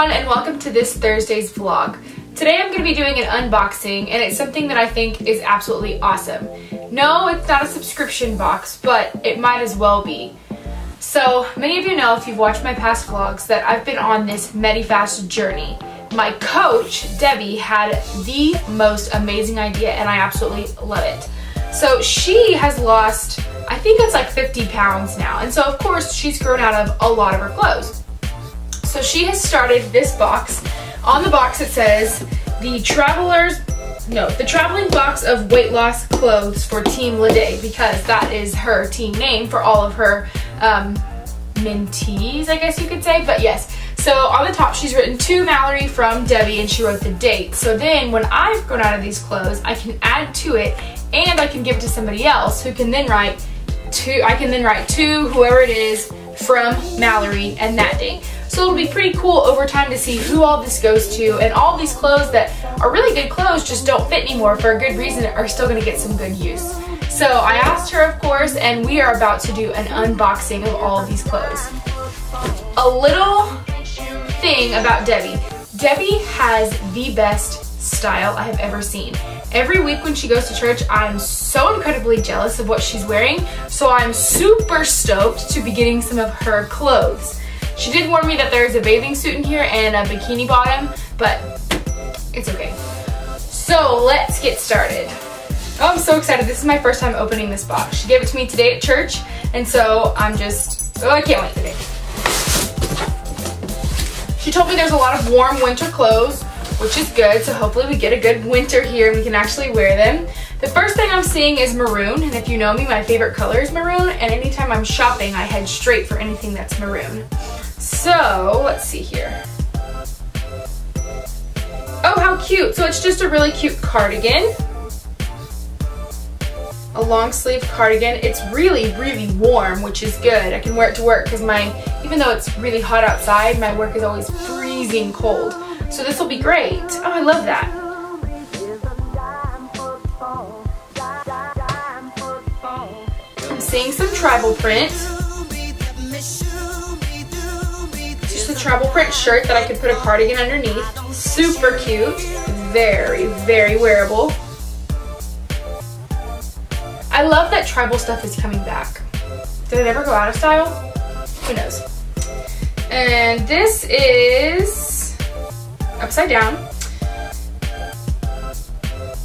everyone and welcome to this Thursday's vlog. Today I'm going to be doing an unboxing and it's something that I think is absolutely awesome. No, it's not a subscription box, but it might as well be. So, many of you know if you've watched my past vlogs that I've been on this Medifast journey. My coach, Debbie, had the most amazing idea and I absolutely love it. So she has lost, I think it's like 50 pounds now. And so of course she's grown out of a lot of her clothes. So she has started this box. On the box it says, the traveler's, no, the traveling box of weight loss clothes for Team Ledet because that is her team name for all of her um, mentees, I guess you could say. But yes, so on the top she's written to Mallorie from Debbie and she wrote the date. So then when I've grown out of these clothes, I can add to it and I can give it to somebody else who can then write to, I can then write to whoever it is from Mallorie and that day. So it'll be pretty cool over time to see who all this goes to and all these clothes that are really good clothes just don't fit anymore for a good reason are still gonna get some good use. So I asked her of course and we are about to do an unboxing of all of these clothes. A little thing about Debbie. Debbie has the best style I have ever seen. Every week when she goes to church, I'm so incredibly jealous of what she's wearing, so I'm super stoked to be getting some of her clothes. She did warn me that there's a bathing suit in here and a bikini bottom, but it's okay. So let's get started. Oh, I'm so excited. This is my first time opening this box. She gave it to me today at church, and so I'm just, oh, I can't wait today. She told me there's a lot of warm winter clothes, which is good, so hopefully we get a good winter here and we can actually wear them. The first thing I'm seeing is maroon, and if you know me, my favorite color is maroon, and anytime I'm shopping, I head straight for anything that's maroon. So, let's see here. Oh, how cute. So it's just a really cute cardigan. A long sleeve cardigan. It's really, really warm, which is good. I can wear it to work because my, even though it's really hot outside, my work is always freezing cold. So this will be great. Oh, I love that. I'm seeing some tribal print. It's just a tribal print shirt that I could put a cardigan underneath. Super cute. Very, very wearable. I love that tribal stuff is coming back. Did it ever go out of style? Who knows? And this is upside down.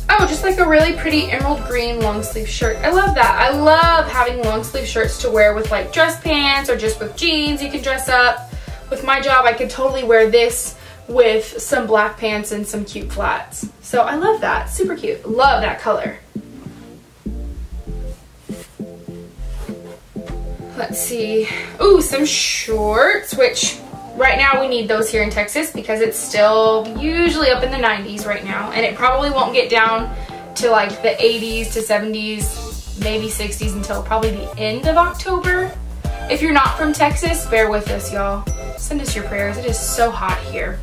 Oh, just like a really pretty emerald green long sleeve shirt. I love that. I love having long sleeve shirts to wear with like dress pants or just with jeans you can dress up with my job, I could totally wear this with some black pants and some cute flats. So I love that. Super cute. Love that color. Let's see. Ooh, some shorts, which right now we need those here in Texas because it's still usually up in the 90s right now. And it probably won't get down to like the 80s to 70s, maybe 60s until probably the end of October. If you're not from Texas, bear with us, y'all. Send us your prayers. It is so hot here.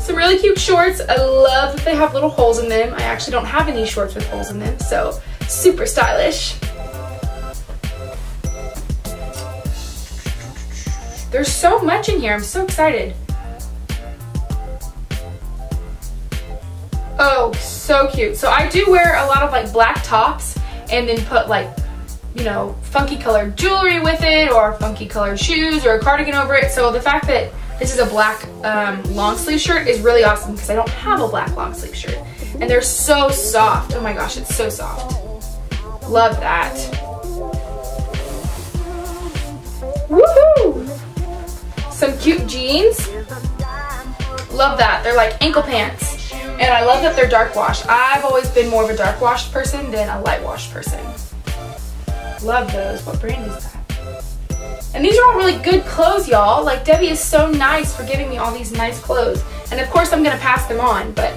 Some really cute shorts. I love that they have little holes in them. I actually don't have any shorts with holes in them, so super stylish. There's so much in here. I'm so excited. Oh, so cute. So I do wear a lot of like black tops and then put like you know, funky colored jewelry with it or funky colored shoes or a cardigan over it. So the fact that this is a black um, long sleeve shirt is really awesome because I don't have a black long sleeve shirt. And they're so soft. Oh my gosh, it's so soft. Love that. Cute jeans. Love that. They're like ankle pants. And I love that they're dark wash. I've always been more of a dark washed person than a light washed person. Love those. What brand is that? And these are all really good clothes, y'all. Like, Debbie is so nice for giving me all these nice clothes. And of course, I'm going to pass them on. But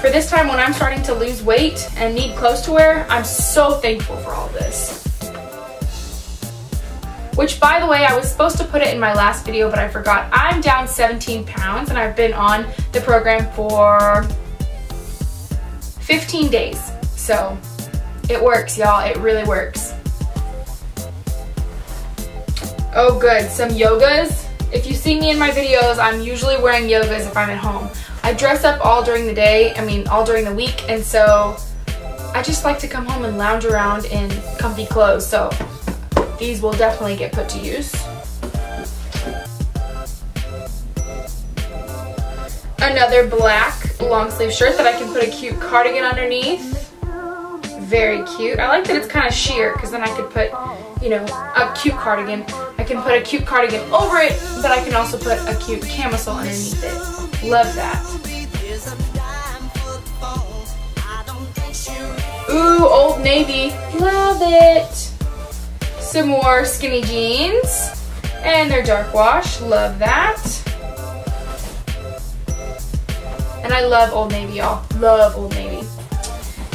for this time when I'm starting to lose weight and need clothes to wear, I'm so thankful for all this. Which, by the way, I was supposed to put it in my last video, but I forgot. I'm down 17 pounds, and I've been on the program for 15 days. So, it works, y'all. It really works. Oh good, some yogas. If you see me in my videos, I'm usually wearing yogas if I'm at home. I dress up all during the day, I mean all during the week, and so I just like to come home and lounge around in comfy clothes, so these will definitely get put to use. Another black long sleeve shirt that I can put a cute cardigan underneath. Very cute. I like that it's kind of sheer because then I could put, you know, a cute cardigan. I can put a cute cardigan over it, but I can also put a cute camisole underneath it. Love that. Ooh, Old Navy. Love it. Some more skinny jeans. And they're dark wash. Love that. And I love Old Navy, y'all. Love Old Navy.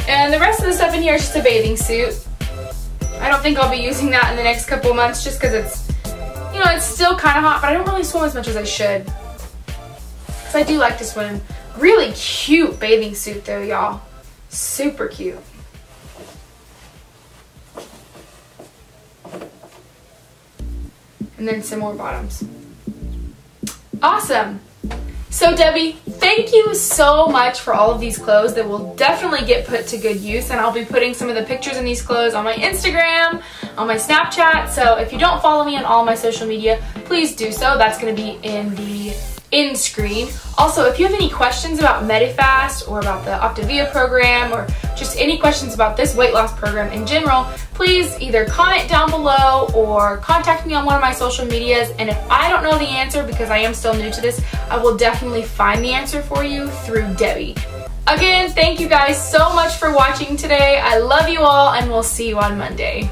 And the rest of the stuff in here is just a bathing suit. I don't think I'll be using that in the next couple months just because it's, you know, it's still kind of hot, but I don't really swim as much as I should. Because I do like to swim. Really cute bathing suit though, y'all. Super cute. And then some more bottoms. Awesome. So Debbie, thank you so much for all of these clothes that will definitely get put to good use and I'll be putting some of the pictures in these clothes on my Instagram, on my Snapchat. So if you don't follow me on all my social media, please do so. That's going to be in the in screen. Also, if you have any questions about Medifast or about the Optavia program or just any questions about this weight loss program in general, please either comment down below or contact me on one of my social medias. And if I don't know the answer because I am still new to this, I will definitely find the answer for you through Debbie. Again, thank you guys so much for watching today. I love you all and we'll see you on Monday.